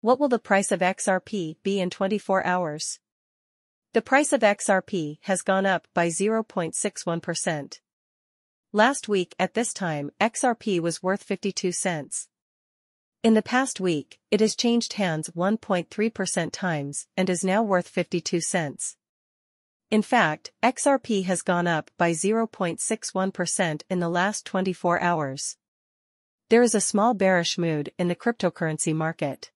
What will the price of XRP be in 24 hours? The price of XRP has gone up by 0.61%. Last week at this time XRP was worth 52 cents. In the past week, it has changed hands 1.3% times and is now worth 52 cents. In fact, XRP has gone up by 0.61% in the last 24 hours. There is a small bearish mood in the cryptocurrency market.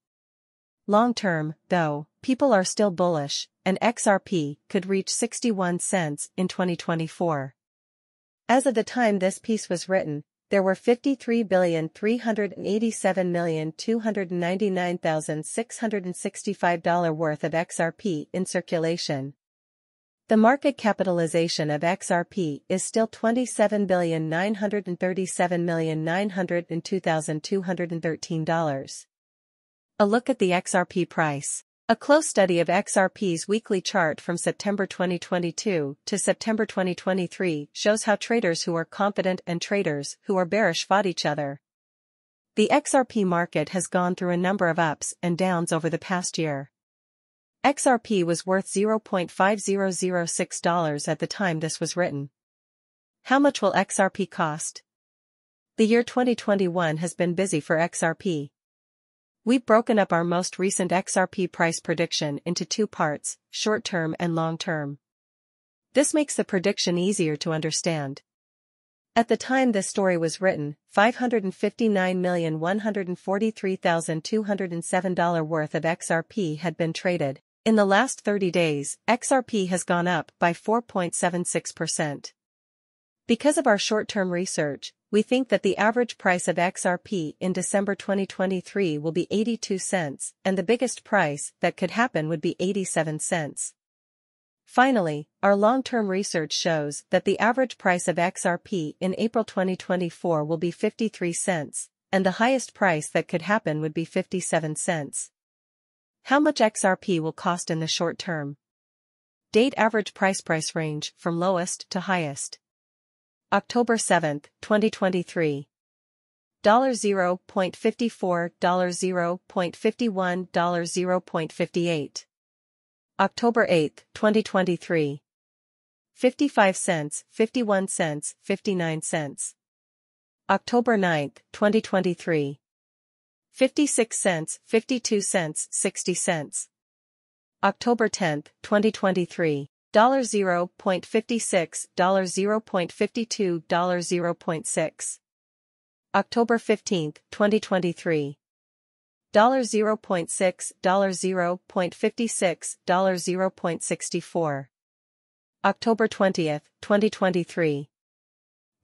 Long term, though, people are still bullish, and XRP could reach 61 cents in 2024. As of the time this piece was written, there were 53,387,299,665 dollars worth of XRP in circulation. The market capitalization of XRP is still $27,937,902,213. A look at the XRP price. A close study of XRP's weekly chart from September 2022 to September 2023 shows how traders who are confident and traders who are bearish fought each other. The XRP market has gone through a number of ups and downs over the past year. XRP was worth $0.5006 at the time this was written. How much will XRP cost? The year 2021 has been busy for XRP. We've broken up our most recent XRP price prediction into two parts, short-term and long-term. This makes the prediction easier to understand. At the time this story was written, $559,143,207 worth of XRP had been traded. In the last 30 days, XRP has gone up by 4.76%. Because of our short-term research, we think that the average price of XRP in December 2023 will be 82 cents, and the biggest price that could happen would be 87 cents. Finally, our long-term research shows that the average price of XRP in April 2024 will be 53 cents, and the highest price that could happen would be 57 cents. How much XRP will cost in the short term? Date average price price range from lowest to highest. October 7, 2023. $0.54, $0.51, 0.58. October 8, 2023. 55 cents, 51 cents, 59 cents. October 9, 2023. 56 cents, 52 cents, 60 cents. October 10, 2023. $0.56, $0.52, 0.6. October 15, 2023. $0.6, $0.56, 0.64. October 20, 2023.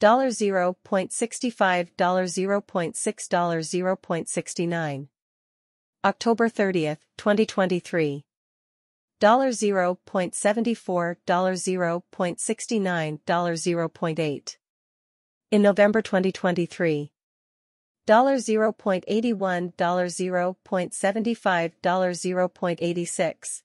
$0.65, $0.6, 0.69. October 30, 2023. $0.74, $0.69, 0.8. In November 2023. $0.81, $0.75, 0.86.